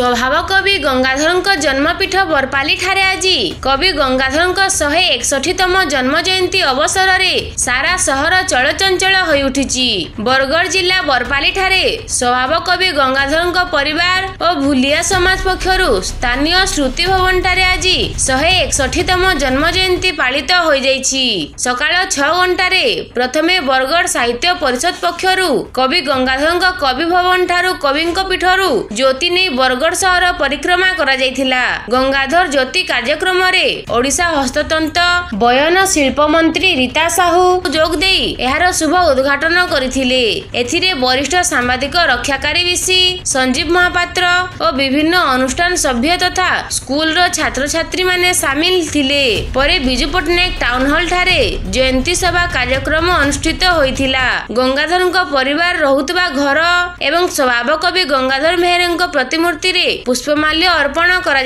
ସ୍ୱଭାବ କବି ଗଙ୍ଗାଧରଙ୍କ ଜନ୍ମପୀଠ ବରପାଲିଠାରେ ଆଜି କବି ଗଙ୍ଗାଧରଙ୍କ ଶହେ ଏକଷଠିତମ ଜନ୍ମ ଜୟନ୍ତୀ ଅବସରରେ ସାରା ସହର ଚଳଚଞ୍ଚଳ ହୋଇଉଠିଛି ବରଗଡ଼ ଜିଲ୍ଲା ବରପାଲିଠାରେ ସ୍ୱଭାବ କବି ଗଙ୍ଗାଧରଙ୍କ ପରିବାର ଓ ଭୁଲିଆ ସମାଜ ପକ୍ଷରୁ ସ୍ଥାନୀୟ ସ୍ମୃତି ଭବନଠାରେ ଆଜି ଶହେ ଏକଷଠିତମ ଜନ୍ମ ଜୟନ୍ତୀ ପାଳିତ ହୋଇଯାଇଛି ସକାଳ ଛଅ ଘଣ୍ଟାରେ ପ୍ରଥମେ ବରଗଡ଼ ସାହିତ୍ୟ ପରିଷଦ ପକ୍ଷରୁ କବି ଗଙ୍ଗାଧରଙ୍କ କବି ଭବନଠାରୁ କବିଙ୍କ ପୀଠରୁ ଜ୍ୟୋତି ନେଇ ବରଗଡ଼ ସହର ପରିକ୍ରମା କରାଯାଇଥିଲା ଗଙ୍ଗାଧର ଜ୍ୟୋତି କାର୍ଯ୍ୟକ୍ରମରେ ଓଡ଼ିଶା ହସ୍ତତନ୍ତ ବୟନ ଶିଳ୍ପ ମନ୍ତ୍ରୀ ରୀତା ସାହୁ ଯୋଗ ଦେଇ ଏହାର ଶୁଭ ଉଦ୍ଘାଟନ କରିଥିଲେ ଏଥିରେ ବରିଷ୍ଠ ସାମ୍ବାଦିକ ରକ୍ଷାକାରୀ ବିଶି ସଞ୍ଜୀବ ମହାପାତ୍ର ଓ ବିଭିନ୍ନ ଅନୁଷ୍ଠାନ ସଭ୍ୟ ତଥା ସ୍କୁଲର ଛାତ୍ରଛାତ୍ରୀମାନେ ସାମିଲ ଥିଲେ ପରେ ବିଜୁ ପଟ୍ଟନାୟକ ଟାଉନ ଟାଉନହଲ ଠାରେ ଜୟନ୍ତୀ ସଭା କାର୍ଯ୍ୟକ୍ରମ ଅନୁଷ୍ଠିତ ହୋଇଥିଲା ଗଙ୍ଗାଧରଙ୍କ ପରିବାର ରହୁଥିବା ଘର ଏବଂ ସ୍ୱଭାବ କବି ଗଙ୍ଗାଧର ମେହେରଙ୍କ ପ୍ରତିମୂର୍ତ୍ତି स्मृतिरे पुष्पमाल्य अर्पण करा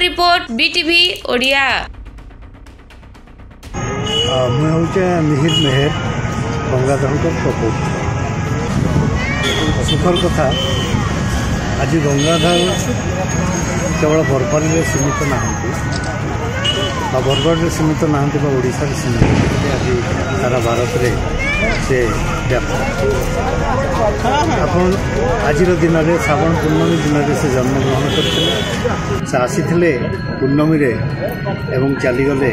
रिपोर्ट बीटीवी ओडिया सुखर कथा आज गंगाधर केवल भरपाली में सीमित नाहंती बरगढ़ सीमित नाहंती आज सारा भारत में ସେ ଆପଣ ଆଜିର ଦିନରେ ଶ୍ରାବଣ ପୂର୍ଣ୍ଣମୀ ଦିନରେ ସେ ଜନ୍ମଗ୍ରହଣ କରିଥିଲେ ସେ ଆସିଥିଲେ ପୂର୍ଣ୍ଣମୀରେ ଏବଂ ଚାଲିଗଲେ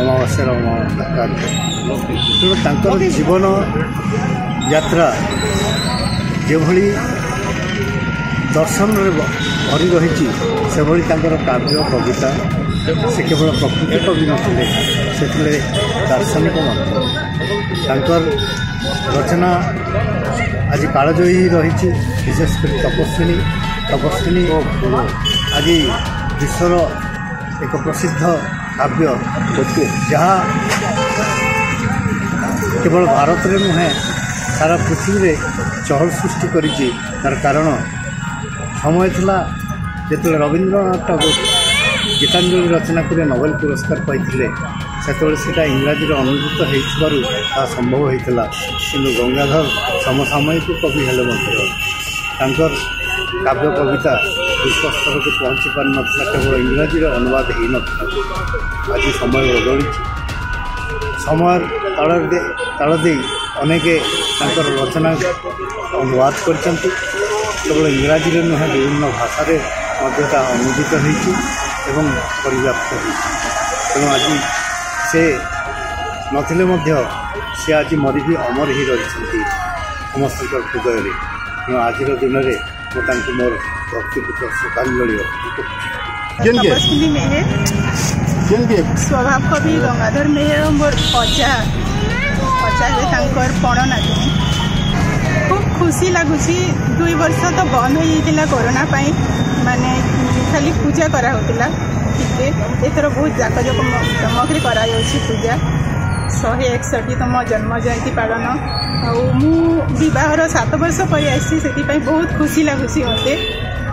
ଅମାବାସ୍ୟାର ଅମାବାସ୍ୟା ତେଣୁ ତାଙ୍କର ଜୀବନ ଯାତ୍ରା ଯେଭଳି ଦର୍ଶନରେ ଭରି ରହିଛି ସେଭଳି ତାଙ୍କର କାବ୍ୟ କବିତା ସେ କେବଳ ପ୍ରକୃତି କବି ନଥିଲେ ସେ ଥିଲେ ଦାର୍ଶନିକ ମଧ୍ୟ ତାଙ୍କର ରଚନା ଆଜି କାଳଜୟୀ ରହିଛି ବିଶେଷ କରି ତପସ୍ୱିନୀ ତପସ୍ୱିନୀ ଓ ଆଜି ବିଶ୍ୱର ଏକ ପ୍ରସିଦ୍ଧ କାବ୍ୟ ଯାହା କେବଳ ଭାରତରେ ନୁହେଁ ସାରା ପୃଥିବୀରେ ଚହଳ ସୃଷ୍ଟି କରିଛି ତାର କାରଣ ସମୟ ଥିଲା ଯେତେବେଳେ ରବୀନ୍ଦ୍ରନାଥ ଟାଗୋର গীতাঞ্জলি রচনা করে নোবেল পুরস্কার পাইলে সেতবে সেটা ইংরাজির অনুদিত হয়েছিল তা সম্ভব হয়েছিল কিন্তু গঙ্গাধর সমসাময়িক কবি হলে মধ্য তাঁর কাব্য কবিতা বিশ্বস্তরকে পৌঁছি পারি নথিলা কেবল ইংরাজির অনুবাদ হয়ে নথিলা আজ সময় বদলিছে সময়ের তাড় তাড় দিয়ে অনেকে তাঁর রচনা অনুবাদ করছেন কেবল ইংরাজিরে নুহে বিভিন্ন ভাষার মধ্যে তা অনুদিত হয়েছে ଏବଂ ପରିବ୍ୟାପ୍ତ ହୋଇଛି ତେଣୁ ଆଜି ସେ ନଥିଲେ ମଧ୍ୟ ସେ ଆଜି ମରିକି ଅମର ହୋଇ ରହିଛନ୍ତି ସମସ୍ତଙ୍କ ହୃଦୟରେ ତେଣୁ ଆଜିର ଦିନରେ ମୁଁ ତାଙ୍କୁ ମୋର ଭକ୍ତିପୂତ ଶ୍ରଦ୍ଧାଞ୍ଜଳି ସ୍ୱଭାବ କବି ଗଙ୍ଗାଧର ମେହେର ମୋର ଅଜା ଅଜା ହୁଏ ତାଙ୍କର ପଣ ନାଗୁଣି ଖୁବ ଖୁସି ଲାଗୁଛି ଦୁଇ ବର୍ଷ ତ ବନ୍ଦ ହୋଇଯାଇଥିଲା କରୋନା ପାଇଁ ମାନେ ଖାଲି ପୂଜା କରାହେଉଥିଲା ଟିକେ ଏଥର ବହୁତ ଜାକଜମକରେ କରାଯାଉଛି ପୂଜା ଶହେ ଏକଷଠିତମ ଜନ୍ମ ଜୟନ୍ତୀ ପାଳନ ଆଉ ମୁଁ ବିବାହର ସାତ ବର୍ଷ ପରେ ଆସିଛି ସେଥିପାଇଁ ବହୁତ ଖୁସି ଲାଗୁଛି ମୋତେ